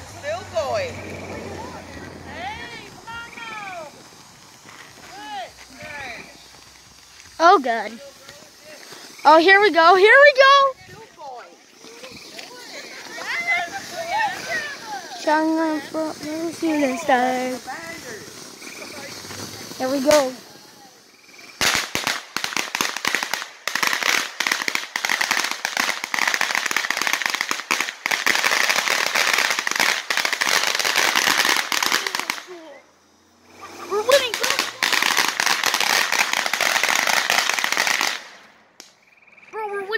It's still going. Oh, good. Oh, here we go. Here we go. Shine on front, see the stars. Here we go.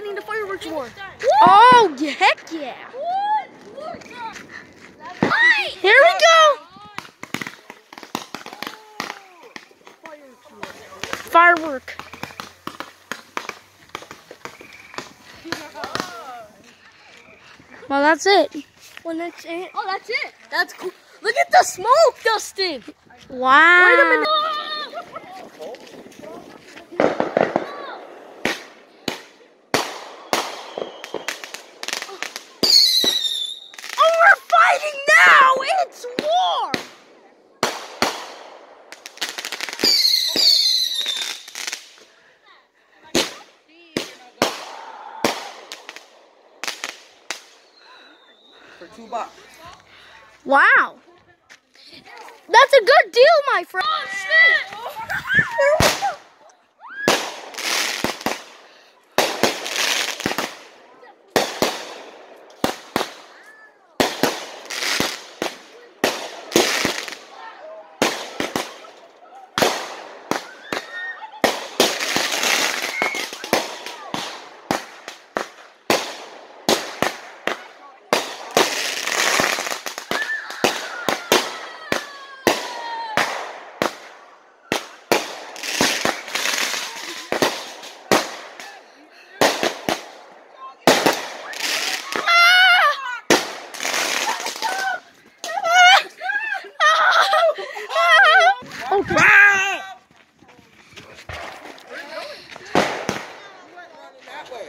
Bro, we're winning the fireworks war. Oh, heck yeah. Here we go. Firework. Well, that's it. Well, that's it. Oh, that's it. That's cool. Look at the smoke, Dustin. Wow. Wait a minute. Oh, we're fighting now. It's war. For two bucks. Wow. That's a good deal, my friend. Oh, that way.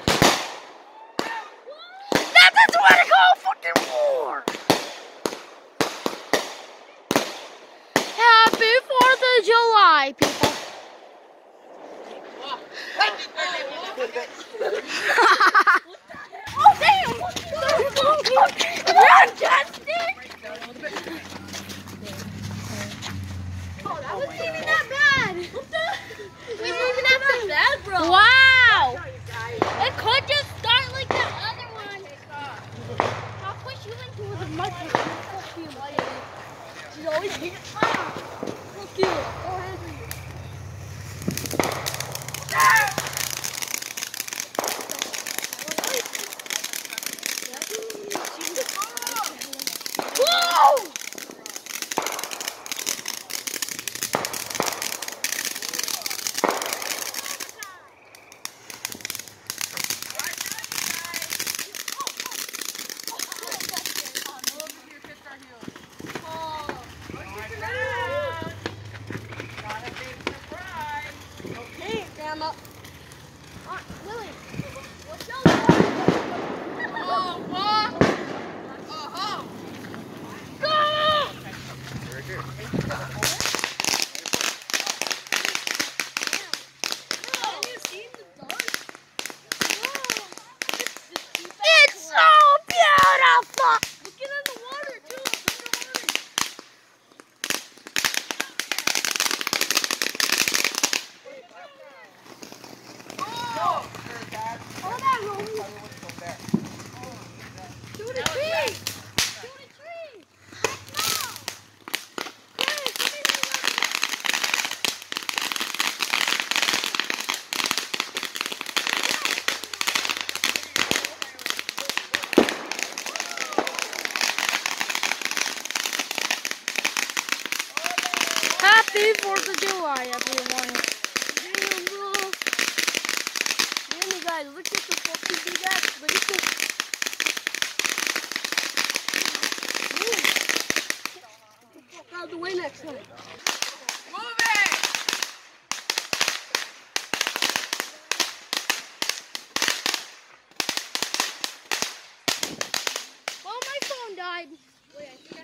That's what I call fucking war. Happy Fourth of July, people. oh damn! Run, Justin! Oh, that wasn't even that bad. It wasn't even that bad, bro. Wow! It could just start like the other one. I'll push you into the mud. She's always here. Happy Fourth of July, everyone. Damn, guys, look at the fucking ass. Look. Out of the way next time. Move it! Well, my phone died. Wait,